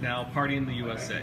now party in the USA.